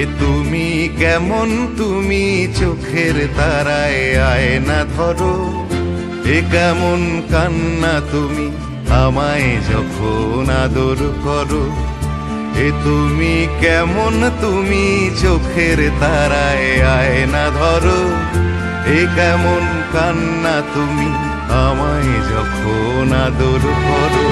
এ তুমি কেমন তুমি চোখের তারায় আয়না ধরো, এ কেমন কান্না তুমি আমায় যখন আদর করো, এ তুমি কেমন তুমি চোখের তারায় আয়না ধরো, এ কেমন কান্না তুমি আমায় যখন আদর করো।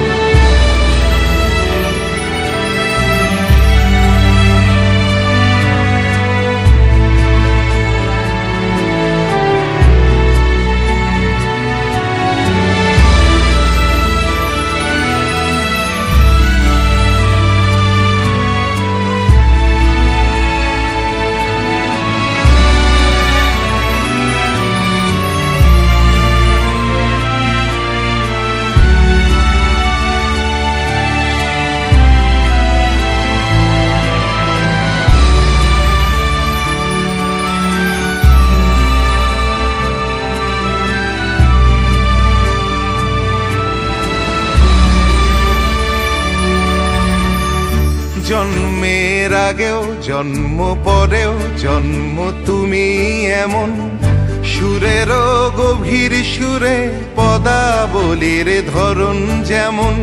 জন্মের আগেও, জন্ম পরেও, জন্ম তুমি এমন। সুরের গভীর সুরে পদাবলীর ধরন যেমন।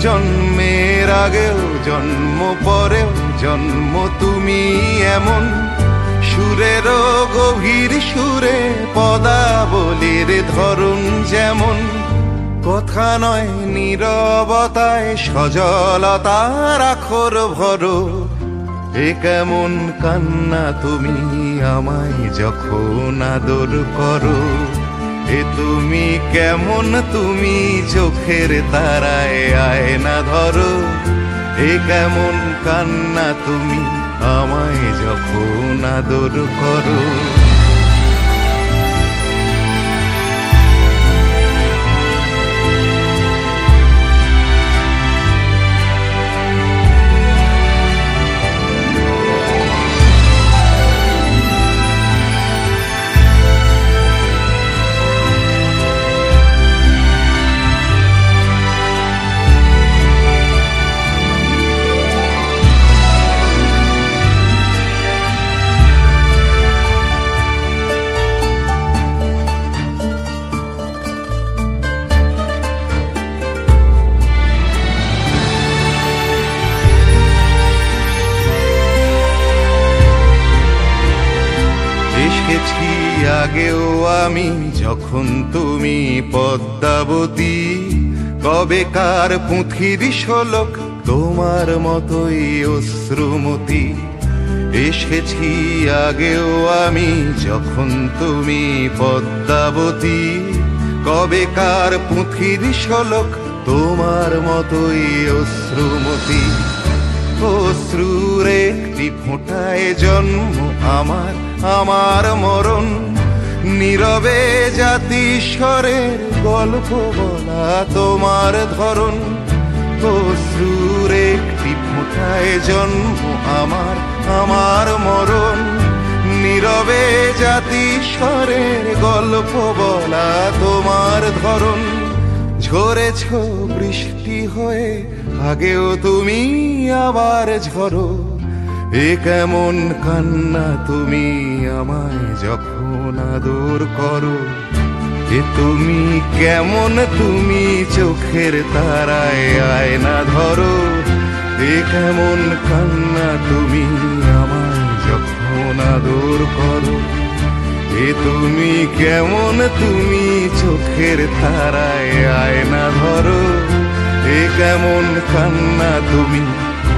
জন্মের আগেও, জন্ম পরেও, জন্ম তুমি এমন। সুরের গভীর সুরে পদাবলীর ধরন যেমন। কথা নয়, নীরবতায় সজলতার আখর ভরো। এ কেমন কান্না তুমি আমায় যখন আদর করো? এ তুমি কেমন তুমি চোখের তারায় আয়না ধরো? এ কেমন কান্না তুমি আমায় যখন আদর করো? আমি যখন তুমি পদ্মাবতী কবেকার পুঁথির শোলক তোমার মতোই অশ্রুমতি? এসেছি আগেও আমি যখন তুমি পদ্মাবতী কবেকার পুঁথির শোলক তোমার মতোই অশ্রুমতি? অশ্রুর একটি ফোঁটায় জন্ম আমার আমার মরণ। নীরবে জাতিস্বরের গল্প বলা তোমার ধরন। অশ্রুর একটি ফোঁটায় জন্ম আমার আমার মরণ। নীরবে জাতিস্বরের গল্প বলা তোমার ধরন। ঝরেছ বৃষ্টি হয়ে, আগেও তুমি আবার ঝরো। এ কেমন কান্না তুমি আমায় যখন আদর করো? এ তুমি কেমন তুমি চোখের তারায় আয়না ধরো? এ কেমন কান্না তুমি আমায় যখন আদর করো? এ তুমি কেমন তুমি চোখের তারায় আয়না ধরো? এ কেমন কান্না তুমি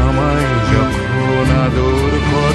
আমায় যখন dor corre.